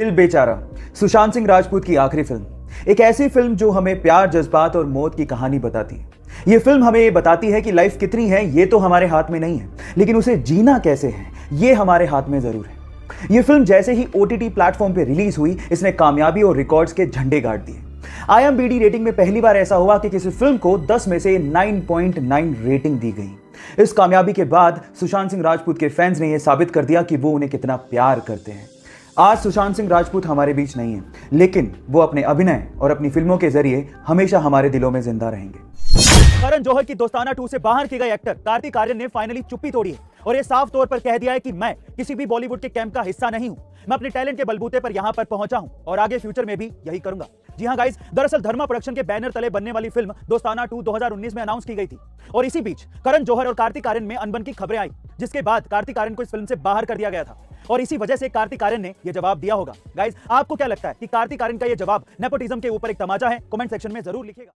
दिल बेचारा, सुशांत सिंह राजपूत की आखिरी फ़िल्म। एक ऐसी फ़िल्म जो हमें प्यार, जज्बात और मौत की कहानी बताती है। ये फ़िल्म हमें ये बताती है कि लाइफ कितनी है, ये तो हमारे हाथ में नहीं है, लेकिन उसे जीना कैसे है, ये हमारे हाथ में ज़रूर है। ये फ़िल्म जैसे ही ओ टी प्लेटफॉर्म पर रिलीज़ हुई, इसने कामयाबी और रिकॉर्ड्स के झंडे गाड़ दिए। आई रेटिंग में पहली बार ऐसा हुआ कि किसी फ़िल्म को 10 में से 9.9 रेटिंग दी गई। इस कामयाबी के बाद सुशांत सिंह राजपूत के फैंस ने यह साबित कर दिया कि वो उन्हें कितना प्यार करते हैं। आज सुशांत सिंह राजपूत हमारे बीच नहीं है, लेकिन वो अपने अभिनय और अपनी फ़िल्मों के ज़रिए हमेशा हमारे दिलों में ज़िंदा रहेंगे। करण जौहर की दोस्ताना टू से बाहर की गई एक्टर, कार्तिक आर्यन ने फाइनली चुप्पी तोड़ी है। और ये साफ़ तौर पर कह दिया है कि मैं किसी भी बॉलीवुड के कैंप का हिस्सा नहीं हूँ। मैं अपने टैलेंट के बलबूते पर यहाँ पर पहुँचा हूँ और आगे फ्यूचर में भी यही करूँगा। जी हाँ गाइस दरअसल धर्मा प्रोडक्शन के बैनर तले बनने वाली फ़िल्म दोस्ताना टू 2019 में अनाउंस की गई थी। और इसी बीच करण जौहर और कार्तिक आर्यन में अनबन की खबरें आई, जिसके बाद कार्तिक आर्यन को इस फ़िल्म से बाहर कर दिया गया था। और इसी वजह से कार्तिक आर्यन ने यह जवाब दिया होगा। गाइज़ आपको क्या लगता है कि कार्तिक आर्यन का यह जवाब नेपोटिज्म के ऊपर एक तमाचा है? कमेंट सेक्शन में ज़रूर लिखिएगा।